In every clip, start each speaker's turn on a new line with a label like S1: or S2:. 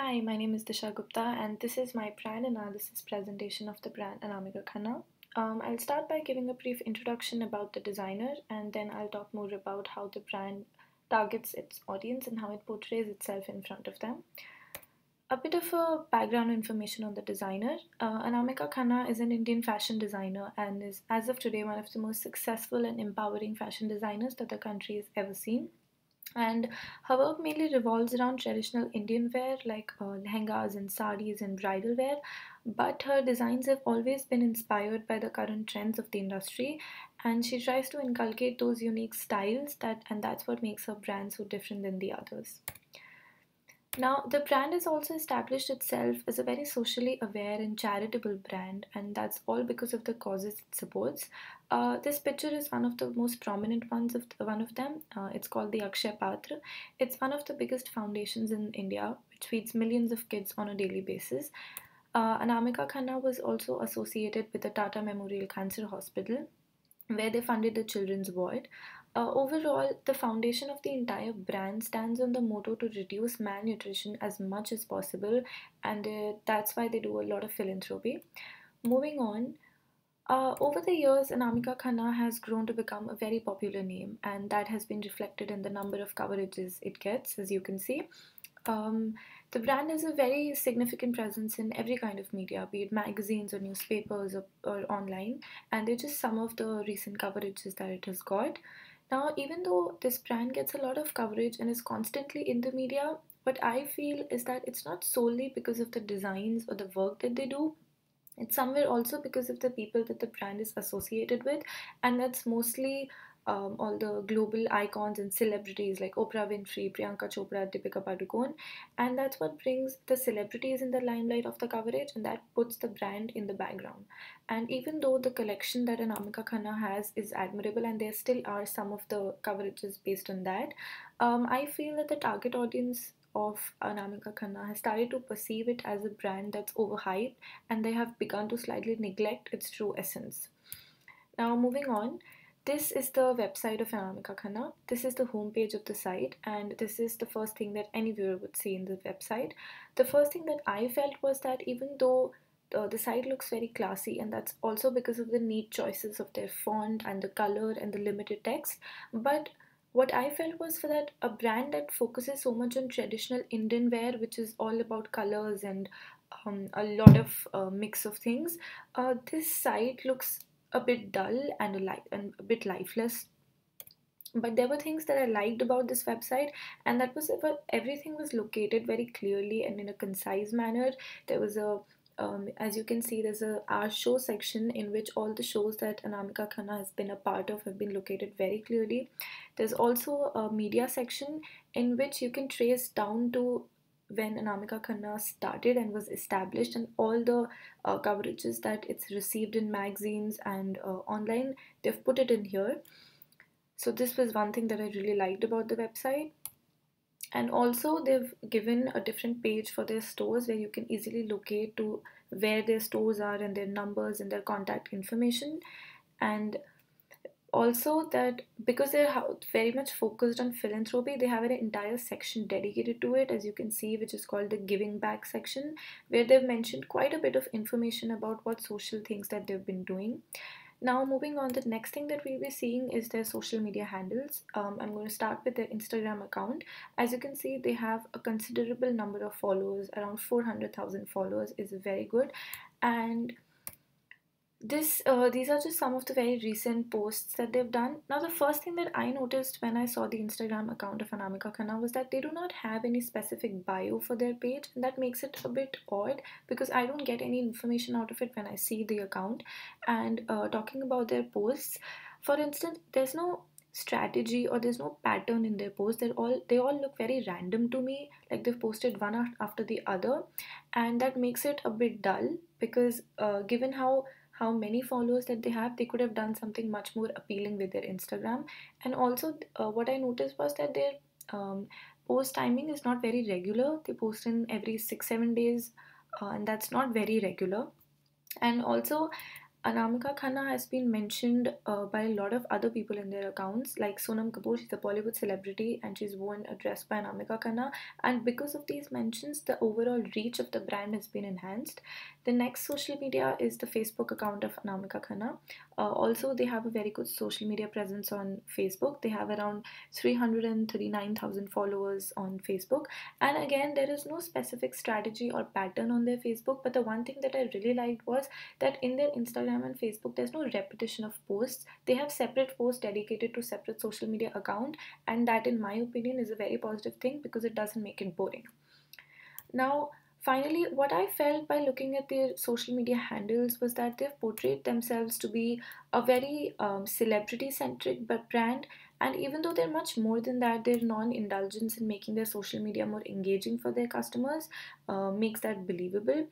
S1: Hi, my name is Disha Gupta, and this is my brand analysis presentation of the brand Anamika Khanna. Um, I'll start by giving a brief introduction about the designer, and then I'll talk more about how the brand targets its audience and how it portrays itself in front of them. A bit of a background information on the designer. Uh, Anamika Khanna is an Indian fashion designer and is, as of today, one of the most successful and empowering fashion designers that the country has ever seen and her work mainly revolves around traditional Indian wear like uh, lehengas and saris and bridal wear. But her designs have always been inspired by the current trends of the industry, and she tries to inculcate those unique styles that, and that's what makes her brand so different than the others. Now, the brand has also established itself as a very socially aware and charitable brand, and that's all because of the causes it supports. Uh, this picture is one of the most prominent ones of the, one of them. Uh, it's called the Akshay Patra. It's one of the biggest foundations in India, which feeds millions of kids on a daily basis. Uh, Anamika Khanna was also associated with the Tata Memorial Cancer Hospital, where they funded the children's ward. Uh, overall, the foundation of the entire brand stands on the motto to reduce malnutrition as much as possible, and uh, that's why they do a lot of philanthropy. Moving on, uh, over the years, Anamika Khanna has grown to become a very popular name, and that has been reflected in the number of coverages it gets, as you can see. Um, the brand has a very significant presence in every kind of media, be it magazines or newspapers or, or online, and they're just some of the recent coverages that it has got. Now, even though this brand gets a lot of coverage and is constantly in the media, what I feel is that it's not solely because of the designs or the work that they do. It's somewhere also because of the people that the brand is associated with, and that's mostly um, all the global icons and celebrities like Oprah Winfrey, Priyanka Chopra, Deepika Padukone, and that's what brings the celebrities in the limelight of the coverage, and that puts the brand in the background. And even though the collection that Anamika Khanna has is admirable, and there still are some of the coverages based on that, um, I feel that the target audience of Anamika Khanna has started to perceive it as a brand that's overhyped, and they have begun to slightly neglect its true essence. Now, moving on, this is the website of Anamika Khanna. This is the homepage of the site, and this is the first thing that any viewer would see in the website. The first thing that I felt was that even though uh, the site looks very classy, and that's also because of the neat choices of their font and the color and the limited text, but what I felt was for that a brand that focuses so much on traditional Indian wear, which is all about colors and um, a lot of uh, mix of things, uh, this site looks a bit dull and a, li- and a bit lifeless but there were things that I liked about this website, and that was everything was located very clearly and in a concise manner. There was a um, as you can see, there's a our show section in which all the shows that Anamika Khanna has been a part of have been located very clearly. There's also a media section in which you can trace down to when Anamika Khanna started and was established, and all the uh, coverages that it's received in magazines and uh, online, they've put it in here. So, this was one thing that I really liked about the website. And also, they've given a different page for their stores where you can easily locate to where their stores are and their numbers and their contact information. And also that because they're very much focused on philanthropy they have an entire section dedicated to it as you can see which is called the giving back section where they've mentioned quite a bit of information about what social things that they've been doing. Now moving on the next thing that we'll be seeing is their social media handles. Um, i'm going to start with their instagram account. As you can see they have a considerable number of followers. Around 400000 followers is very good. And this uh, these are just some of the very recent posts that they've done. Now the first thing that i noticed when i saw the instagram account of anamika khanna was that they do not have any specific bio for their page and that makes it a bit odd because i don't get any information out of it when i see the account. And uh, talking about their posts for instance there's no strategy or there's no pattern in their posts. They're all they all look very random to me like they've posted one after the other and that makes it a bit dull because uh, given how how many followers that they have they could have done something much more appealing with their instagram. And also uh, what i noticed was that their um, post timing is not very regular. They post in every six seven days uh, and that's not very regular. And also Anamika Khanna has been mentioned uh, by a lot of other people in their accounts, like Sonam Kapoor, she's a Bollywood celebrity and she's worn a dress by Anamika Khanna. And because of these mentions, the overall reach of the brand has been enhanced. The next social media is the Facebook account of Anamika Khanna. Uh, also, they have a very good social media presence on Facebook. They have around 339,000 followers on Facebook. And again, there is no specific strategy or pattern on their Facebook, but the one thing that I really liked was that in their Instagram Instagram and Facebook, there's no repetition of posts. They have separate posts dedicated to separate social media account, and that, in my opinion, is a very positive thing because it doesn't make it boring. Now, finally, what I felt by looking at their social media handles was that they've portrayed themselves to be a very um, celebrity centric but brand. And even though they're much more than that, their non indulgence in making their social media more engaging for their customers uh, makes that believable.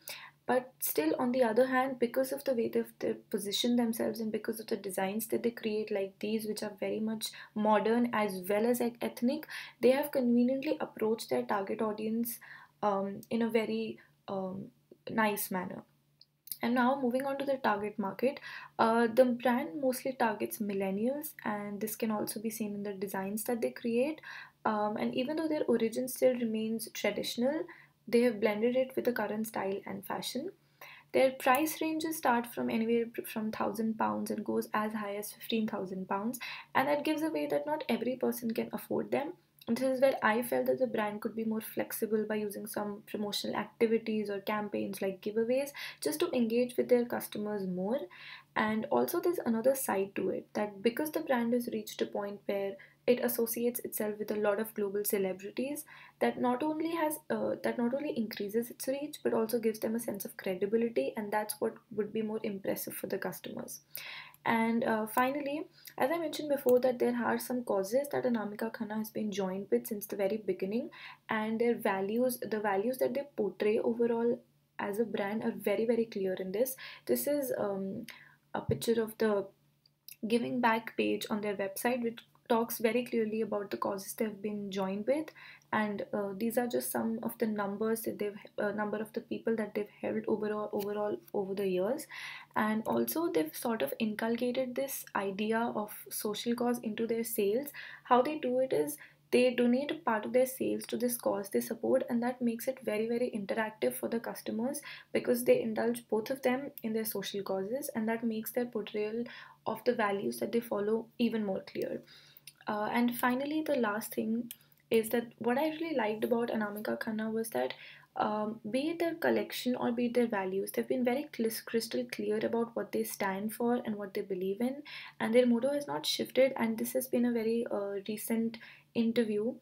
S1: But still on the other hand because of the way they've, positioned themselves and because of the designs that they create like these which are very much modern as well as ethnic they have conveniently approached their target audience um, in a very um, nice manner and now moving on to the target market uh, the brand mostly targets millennials and this can also be seen in the designs that they create um, and even though their origin still remains traditional they have blended it with the current style and fashion. Their price ranges start from anywhere from thousand pounds and goes as high as fifteen thousand pounds, and that gives away that not every person can afford them. This is where I felt that the brand could be more flexible by using some promotional activities or campaigns like giveaways just to engage with their customers more. And also, there's another side to it that because the brand has reached a point where it associates itself with a lot of global celebrities that not only has uh, that not only increases its reach but also gives them a sense of credibility and that's what would be more impressive for the customers and uh, finally as i mentioned before that there are some causes that anamika khanna has been joined with since the very beginning and their values the values that they portray overall as a brand are very very clear in this. This is um, a picture of the giving back page on their website which talks very clearly about the causes they've been joined with and uh, these are just some of the numbers that they've uh, number of the people that they've held overall overall over the years. And also they've sort of inculcated this idea of social cause into their sales. How they do it is they donate a part of their sales to this cause they support and that makes it very very interactive for the customers because they indulge both of them in their social causes and that makes their portrayal of the values that they follow even more clear. Uh, and finally, the last thing is that what I really liked about Anamika Khanna was that um, be it their collection or be it their values, they've been very crystal clear about what they stand for and what they believe in, and their motto has not shifted. And this has been a very uh, recent interview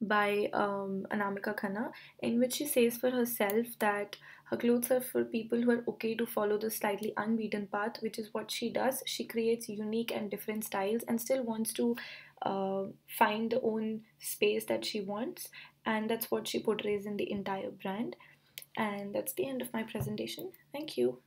S1: by um, Anamika Khanna, in which she says for herself that her clothes are for people who are okay to follow the slightly unbeaten path, which is what she does. She creates unique and different styles and still wants to uh, find the own space that she wants, and that's what she portrays in the entire brand. And that's the end of my presentation. Thank you.